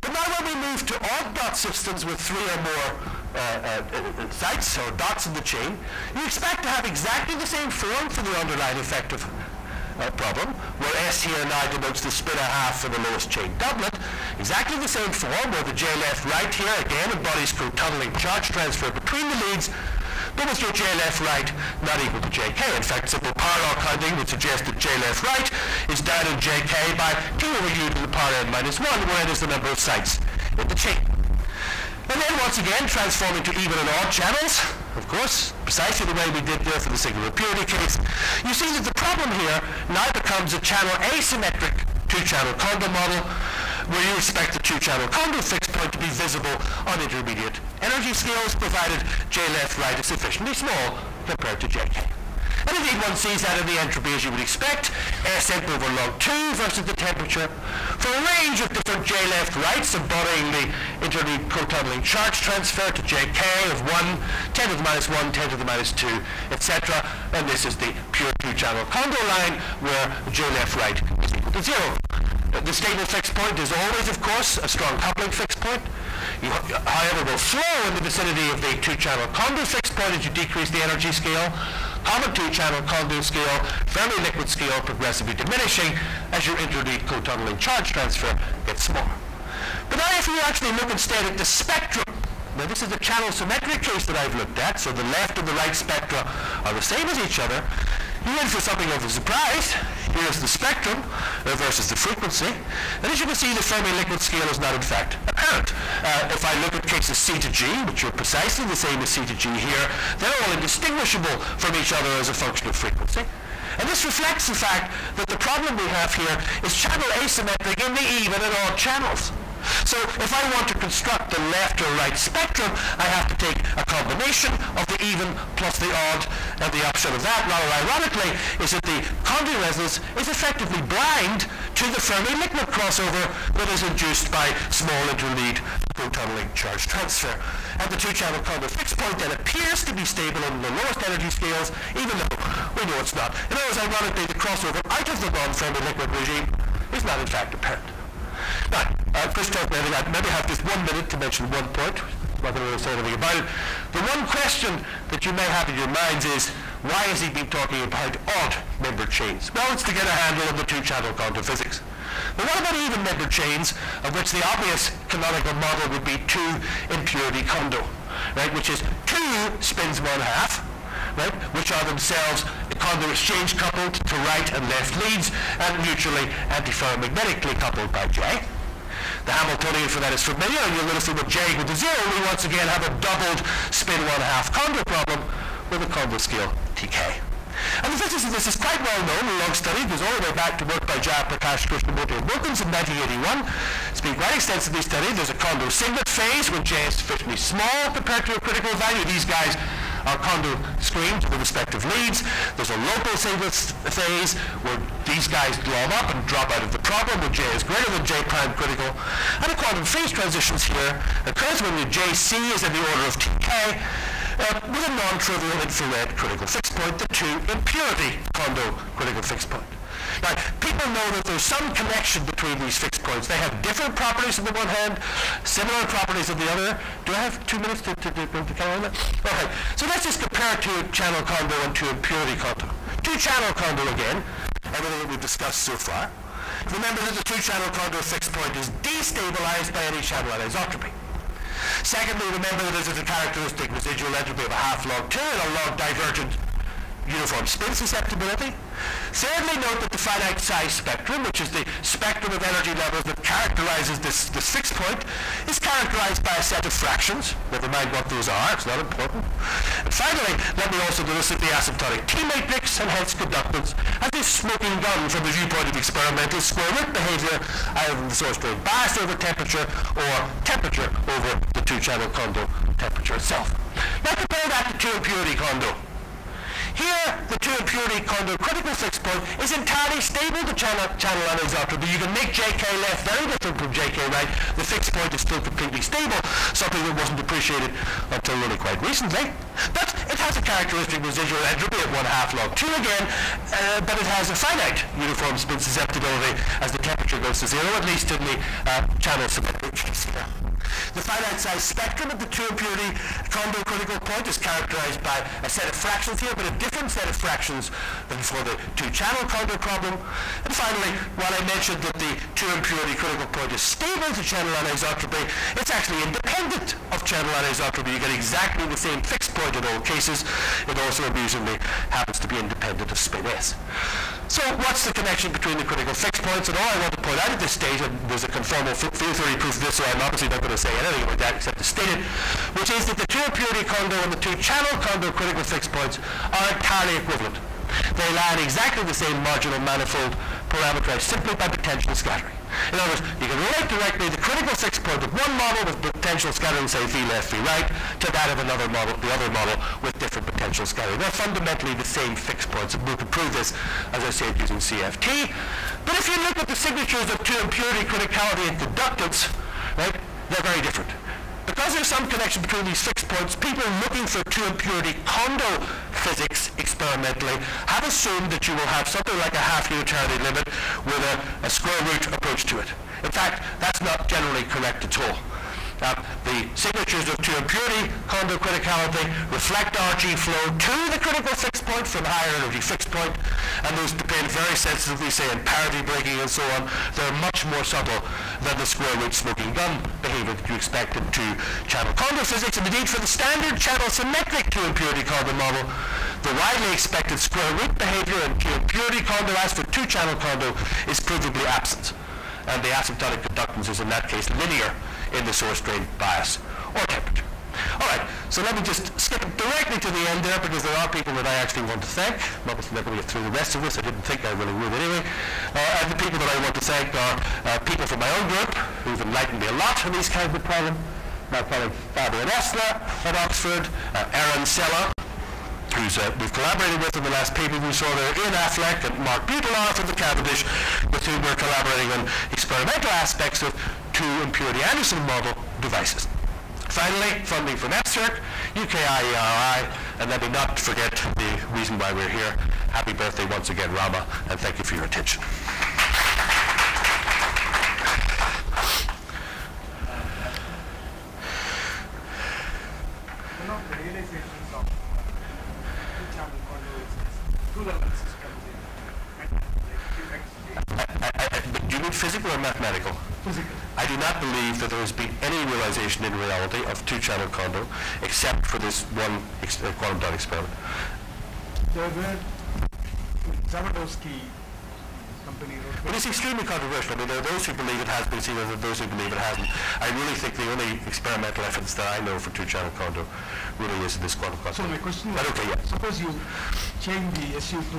But now when we move to odd dot systems with three or more uh, uh, sites or dots in the chain, you expect to have exactly the same form for the underlying effective uh, problem, where S here now denotes the spinor half for the lowest chain doublet. Exactly the same form where the J left right here again embodies co-tunneling charge transfer between the leads but with your j left right not equal to jk. In fact, simple parallel counting would suggest that j left right is down in jk by 2 over u to the power n minus 1, where n is the number of sites in the chain. And then once again, transforming to even and odd channels, of course, precisely the way we did there for the single impurity case, you see that the problem here now becomes a channel asymmetric two-channel Kondo model where you expect the two-channel Kondo fixed point to be visible on intermediate energy scales provided J left right is sufficiently small compared to Jk. And indeed one sees that in the entropy as you would expect, S imp over log 2 versus the temperature. For a range of different J left rights embodying the interleaved co-tunneling charge transfer to Jk of 1, 10 to the minus 1, 10 to the minus 2, etc. And this is the pure two-channel Kondo line where J left right is equal to 0. The stable fixed point is always, of course, a strong coupling fixed point. You, however, will flow in the vicinity of the two-channel Kondo fixed point as you decrease the energy scale. Common two-channel Kondo scale, Fermi liquid scale progressively diminishing as your interleaved co-tunneling charge transfer gets smaller. But now if you actually look instead at the spectrum, now this is the channel symmetric case that I've looked at, so the left and the right spectra are the same as each other, you're for something of a surprise. Here's the spectrum uh, versus the frequency. And as you can see, the Fermi liquid scale is not in fact apparent. Uh, if I look at cases C to G, which are precisely the same as C to G here, they're all indistinguishable from each other as a function of frequency. And this reflects the fact that the problem we have here is channel asymmetric in the even and odd channels. So if I want to construct the left or right spectrum, I have to take a combination of the even plus the odd, and the upshot of that, rather ironically, is that the Kondo resonance is effectively blind to the Fermi liquid crossover that is induced by small interlead co-tunneling charge transfer. And the two-channel Kondo fixed point then appears to be stable on the lowest energy scales, even though we know it's not. In other words, ironically, the crossover out of the non-Fermi liquid regime is not in fact apparent. Now, uh, Christoph, maybe, I maybe have just one minute to mention one point, not going to say anything about it. The one question that you may have in your minds is, Why has he been talking about odd member chains? Well, it's to get a handle on the two-channel quantum physics. But what about even member chains, of which the obvious canonical model would be two impurity Kondo, right, which is two spins one half, right, which are themselves Kondo exchange coupled to right and left leads and mutually antiferromagnetically coupled by J. The Hamiltonian for that is familiar, and you'll notice that with J equal to zero, we once again have a doubled spin one half Kondo problem with a Kondo scale TK. And the physics of this is quite well known long studied. Goes all the way back to work by Jayaprakash Krishnamurthy and Wilkins in 1981. It's been quite extensively studied. There's a Kondo singlet phase when J is sufficiently small compared to a critical value. These guys are Kondo screen to the respective leads. There's a local singlet phase where these guys blow up and drop out of the problem when J is greater than J prime critical. And a quantum phase transitions here occurs when the JC is in the order of TK uh, with a non-trivial infrared critical fixed point, the two impurity Kondo critical fixed point. Now, people know that there's some connection between these fixed points. They have different properties on the one hand, similar properties on the other. Do I have two minutes to, to, to, to count on that? Okay, so let's just compare two channel Kondo and two impurity Kondo. Two channel Kondo again, everything that we've discussed so far. Remember that the two channel Kondo fixed point is destabilized by any channel anisotropy. Secondly, remember that this is a characteristic residual entropy of a half log 2 and a log divergent uniform spin susceptibility. Thirdly, note that the finite size spectrum, which is the spectrum of energy levels that characterizes this, this fixed point, is characterized by a set of fractions. Never mind what those are, it's not important. And finally, let me also illustrate the asymptotic T-matrix and hence conductance as a smoking gun from the viewpoint of experimental square root behavior, either in the source drain bias over temperature or temperature over the two-channel Kondo temperature itself. Now compare that to two impurity Kondo. Here, the two impurity Kondo critical fixed point is entirely stable to channel, channel anisotropy. You can make JK left very different from JK right. The fixed point is still completely stable, something that wasn't appreciated until really quite recently. But it has a characteristic residual entropy at one half log 2 again, uh, but it has a finite uniform spin susceptibility as the temperature goes to zero, at least in the uh, channel symmetric. The finite size spectrum of the two impurity Kondo critical point is characterized by a set of fractions here, but a different set of fractions than for the two-channel Kondo problem. And finally, while I mentioned that the two impurity critical point is stable to channel anisotropy, it's actually independent of channel anisotropy. You get exactly the same fixed point in all cases. It also amusingly happens to be independent of spin S. So what's the connection between the critical fixed points? And all I want to point out at this stage, and there's a conformal field theory proof of this, so I'm obviously not going to say anything about that except to state it, which is that the two impurity Kondo and the two channel Kondo critical fixed points are entirely equivalent. They lie in exactly the same marginal manifold parameterized simply by potential scattering. In other words, you can relate directly the critical fixed point of one model with potential scattering, say V left, V right, to that of another model, the other model with different potential scattering. They're fundamentally the same fixed points, and we can prove this, as I said, using CFT. But if you look at the signatures of two impurity criticality and conductance, right, they're very different. Because there's some connection between these six points, people looking for two impurity Kondo physics experimentally have assumed that you will have something like a half unitarity limit with a, a square root approach to it. In fact, that's not generally correct at all. The signatures of two impurity Kondo criticality reflect RG flow to the critical fixed point from higher energy fixed point, and those depend very sensitively, say, in parity breaking and so on. They're much more subtle than the square root smoking gun behavior that you expect in two-channel Kondo physics. And indeed, for the standard channel symmetric two impurity Kondo model, the widely expected square root behavior in two impurity Kondo as for two-channel Kondo is provably absent. And the asymptotic conductance is in that case linear in the source drain bias or temperature. All right, so let me just skip directly to the end there because there are people that I actually want to thank. I'm obviously not going to get through the rest of this. I didn't think I really would anyway. Uh, and the people that I want to thank are uh, people from my own group who've enlightened me a lot on these kinds of problems. My colleague Fabian Essler at Oxford, uh, Eran Sela, who's uh, we've collaborated with in the last paper we saw there, Ian Affleck and Mark Buitelaar from the Cavendish, with whom we're collaborating on experimental aspects of two impurity Anderson model devices. Finally, funding from EPSRC, UKIERI, and let me not forget the reason why we're here. Happy birthday once again, Rama, and thank you for your attention. one of the realizations of two-channel Kondo mean physical or mathematical? physical. I do not believe that there has been any realization in reality of two-channel Kondo except for this one ex- uh, quantum dot experiment. There were Zawadowski But it's extremely controversial. I mean, there are those who believe it has been seen and there are those who believe it hasn't. I really think the only experimental evidence that I know for two-channel Kondo really is this quantum So my question But okay, yeah. suppose you change the SU to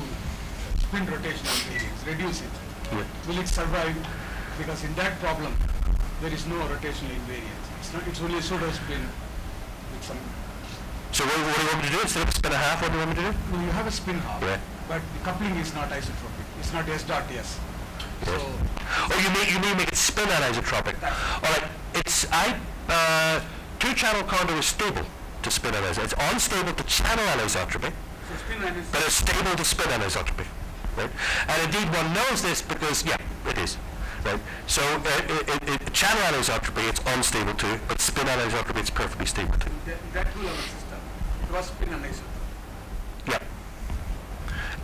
spin rotational variance, reduce it. Yeah. Will it survive? Because in that problem, there is no rotational invariance. It's not, it's only a pseudo spin with some, So what, what do you want me to do? Instead of spin a half, what do you want me to do? well, you have a spin half, Yeah. but the coupling is not isotropic. It's not S dot S. So, Oh, you mean, you mean make it spin anisotropic? All right, it's, I, uh, two-channel Kondo is stable to spin anisotropy. It's unstable to channel anisotropy, so but it's stable to spin anisotropy, right? And indeed, one knows this because, yeah, it is, right? So, uh, it, it, it, channel anisotropy, it's unstable too, but spin anisotropy, it's perfectly stable too. that, that rule of system. It was spin isotropic. Yeah.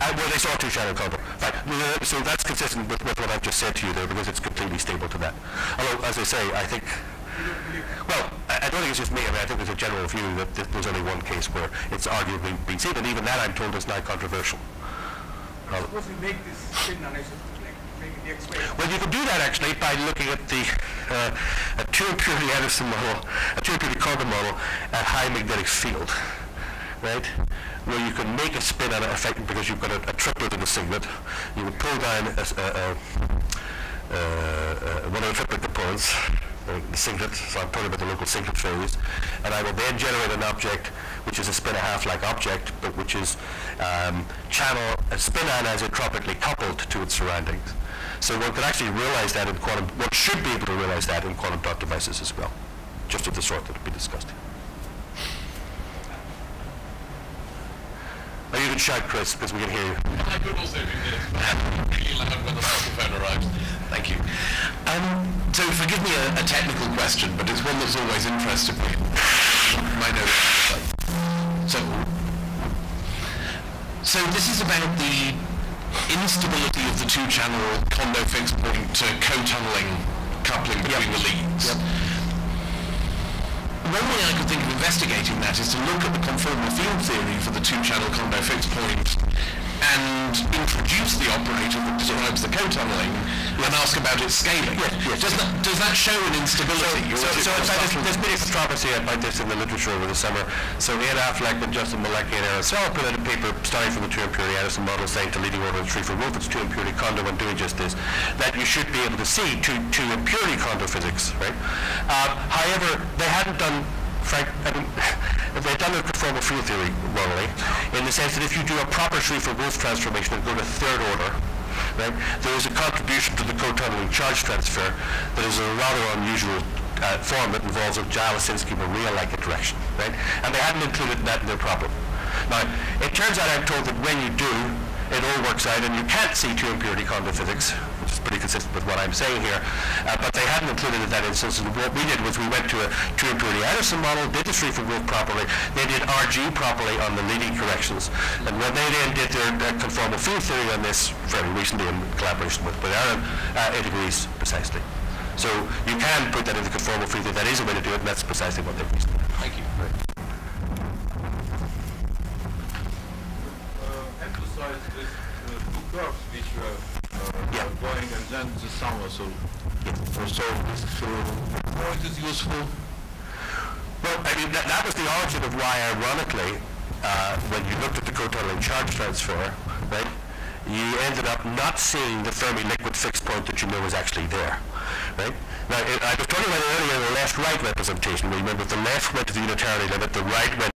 Uh, well, they saw two-channel Kondo. Fine. Uh, So that's consistent with, with what I've just said to you there, because it's completely stable to that. Although, as I say, I think, well, I, I don't think it's just me. I mean, I think there's a general view that th- there's only one case where it's arguably been seen, and even that, I'm told, is now controversial. Suppose we make this spin anisotropic, Well, you can do that actually by looking at the uh, a two impurity Anderson model, a two impurity Kondo model at high magnetic field, right? Where you can make a spin on it effect because you've got a, a triplet in the singlet. You would pull down a, a- one of the triplet components, uh, the singlet, so I'm talking about the local singlet phase, and I will then generate an object which is a spin a half like object, but which is um, channel, a spin anisotropically coupled to its surroundings. So one can actually realize that in quantum, one should be able to realize that in quantum dot devices as well, just of the sort that be discussed. Now you can shout, Chris, because we can hear you. I could also do this, but really loud when the microphone arrives. Thank you. Um, so forgive me a, a technical question, but it's one that's always interested me. My notes. So, so this is about the instability of the two-channel Kondo fixed point to co-tunneling coupling between the leads. One way I could think of investigating that is to look at the conformal field theory for the two-channel Kondo fixed point and operator that describes the co-tunneling and ask about its scaling. yes. Does that does that show an instability? So, so fact, there's, there's been a controversy about this in the literature over the summer. So Ian Affleck and Justin Malecki and Eran Sela put out a paper starting from the two impurity Anderson model saying to leading order of Schrieffer-Wolff, it's two impurity Kondo when doing just this, that you should be able to see two, two impurity Kondo physics, right? Uh, however, they hadn't done Frank, I mean, [LAUGHS] they've done the conformal field theory wrongly, in the sense that if you do a proper Schrieffer-Wolff transformation and go to third order, right, there is a contribution to the co-tunneling charge transfer that is a rather unusual uh, form that involves a Dzyaloshinskii-Moriya-like interaction, right? And they hadn't included that in their problem. Now, it turns out I'm told that when you do, it all works out and you can't see two impurity Kondo physics, which is pretty consistent with what I'm saying here, uh, but they hadn't included it in that instance. And what we did was we went to a two impurity Anderson model, did the Schrieffer Wolff properly, they did RG properly on the leading corrections, and when they then did their, their conformal field theory on this very recently in collaboration with, with Eran, uh, it agrees precisely. So you can put that in the conformal field theory, that is a way to do it, and that's precisely what they've recently. Thank you. uh, emphasize this uh, two curves which were uh, Yeah. going and then the sum also. So this uh, point is useful. Well, I mean, that, that was the origin of why, ironically, uh, when you looked at the cotunneling charge transfer, right, you ended up not seeing the Fermi liquid fixed point that you know was actually there, right? Now, it, I was talking about earlier the left-right representation. Remember, the left went to the unitarity limit, the right went